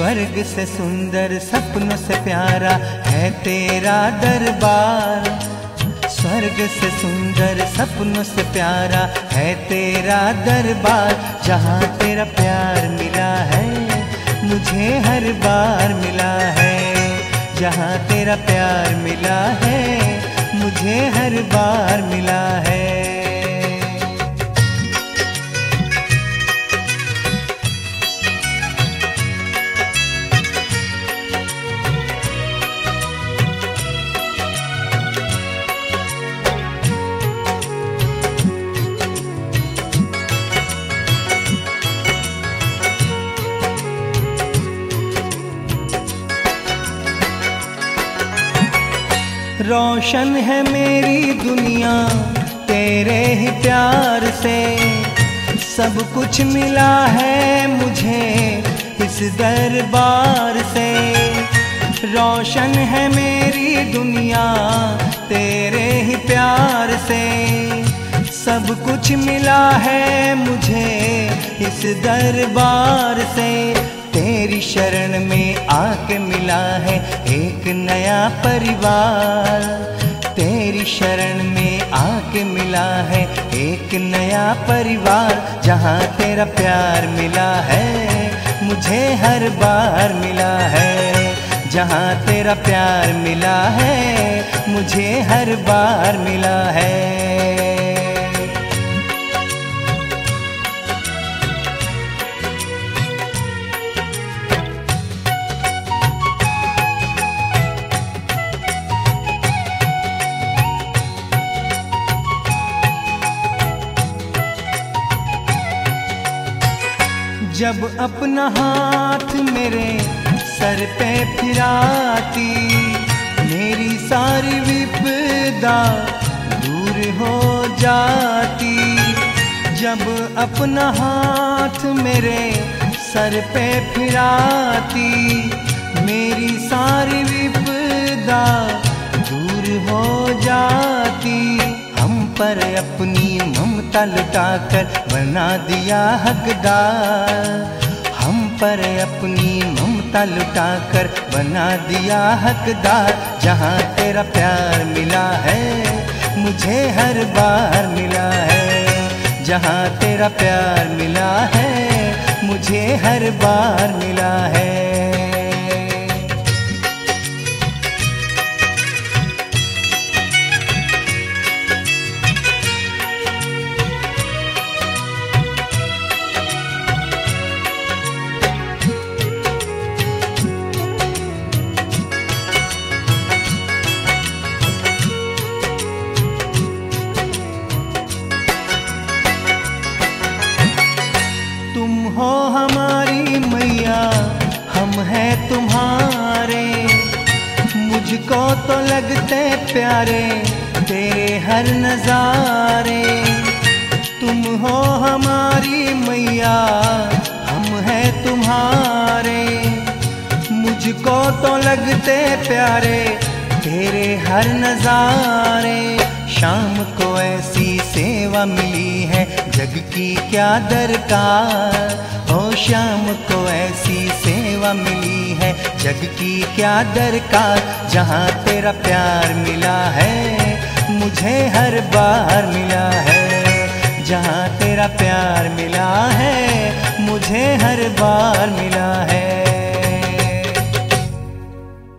स्वर्ग से सुंदर सपनों से प्यारा है तेरा दरबार। स्वर्ग से सुंदर सपनों से प्यारा है तेरा दरबार। जहाँ तेरा प्यार मिला है, मुझे हर बार मिला है। जहाँ तेरा प्यार मिला है, मुझे हर बार मिला है। रोशन है मेरी दुनिया तेरे ही प्यार से। सब कुछ मिला है मुझे इस दरबार से। रोशन है मेरी दुनिया तेरे ही प्यार से। सब कुछ मिला है मुझे इस दरबार से। तेरी शरण में आके मिला है एक नया परिवार। तेरी शरण में आके मिला है एक नया परिवार, जहाँ तेरा प्यार मिला है, मुझे हर बार मिला है। जहाँ तेरा प्यार मिला है, मुझे हर बार मिला है। जब अपना हाथ मेरे सर पे फिराती, मेरी सारी विपदा दूर हो जाती। जब अपना हाथ मेरे सर पे फिराती, मेरी सारी विपदा दूर हो जाती। हम पर अपनी ममता लुटाकर बना दिया हकदार। हम पर अपनी ममता लुटाकर बना दिया हकदार। जहाँ तेरा प्यार मिला है, मुझे हर बार मिला है। जहाँ तेरा प्यार मिला है, मुझे हर बार मिला है। हो हमारी मैया, हम हैं तुम्हारे। मुझको तो लगते प्यारे, तेरे हर नजारे। तुम हो हमारी मैया, हम हैं तुम्हारे। मुझको तो लगते प्यारे, तेरे हर नजारे। शाम को ऐसी सेवा मिली है, जग की क्या दरकार? ओ, शाम को ऐसी सेवा मिली है, जग की क्या दरकार? जहाँ तेरा प्यार मिला है, मुझे हर बार मिला है। जहाँ तेरा प्यार मिला है, मुझे हर बार मिला है।